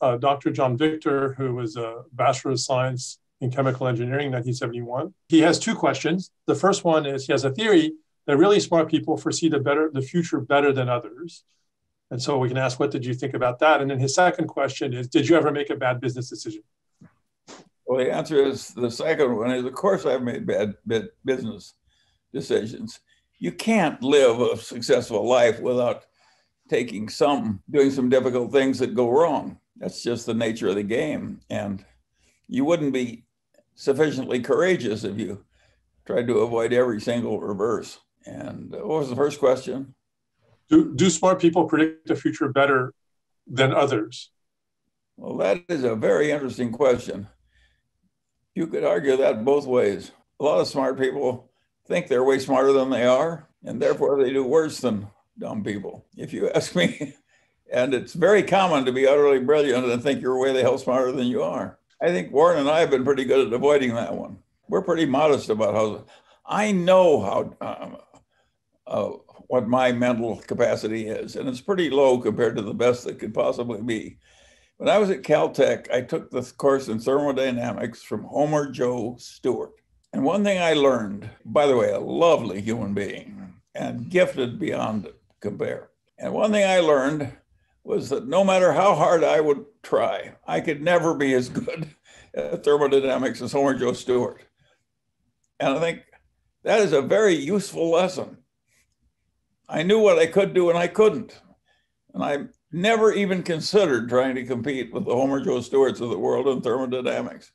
uh, Dr. John Victor, who was a Bachelor of Science in Chemical Engineering, 1971. He has two questions. The first one is he has a theory that really smart people foresee the better the future better than others. And so we can ask, what did you think about that? And then his second question is, did you ever make a bad business decision? Well, the answer is the second one is, of course, I've made bad, bad business decisions. You can't live a successful life without taking some, doing some difficult things that go wrong. That's just the nature of the game. And you wouldn't be sufficiently courageous if you tried to avoid every single reverse. And what was the first question? Do, do smart people predict the future better than others? Well, that is a very interesting question. You could argue that both ways. A lot of smart people think they're way smarter than they are, and therefore they do worse than dumb people, if you ask me. and it's very common to be utterly brilliant and think you're way the hell smarter than you are. I think Warren and I have been pretty good at avoiding that one. We're pretty modest about how I know how um, uh, what my mental capacity is, and it's pretty low compared to the best that could possibly be. When I was at Caltech, I took this course in thermodynamics from Homer Joe Stewart. And one thing I learned, by the way, a lovely human being and gifted beyond compare. And one thing I learned was that no matter how hard I would try, I could never be as good at thermodynamics as Homer Joe Stewart. And I think that is a very useful lesson. I knew what I could do and I couldn't. And I never even considered trying to compete with the Homer Joe Stewarts of the world in thermodynamics.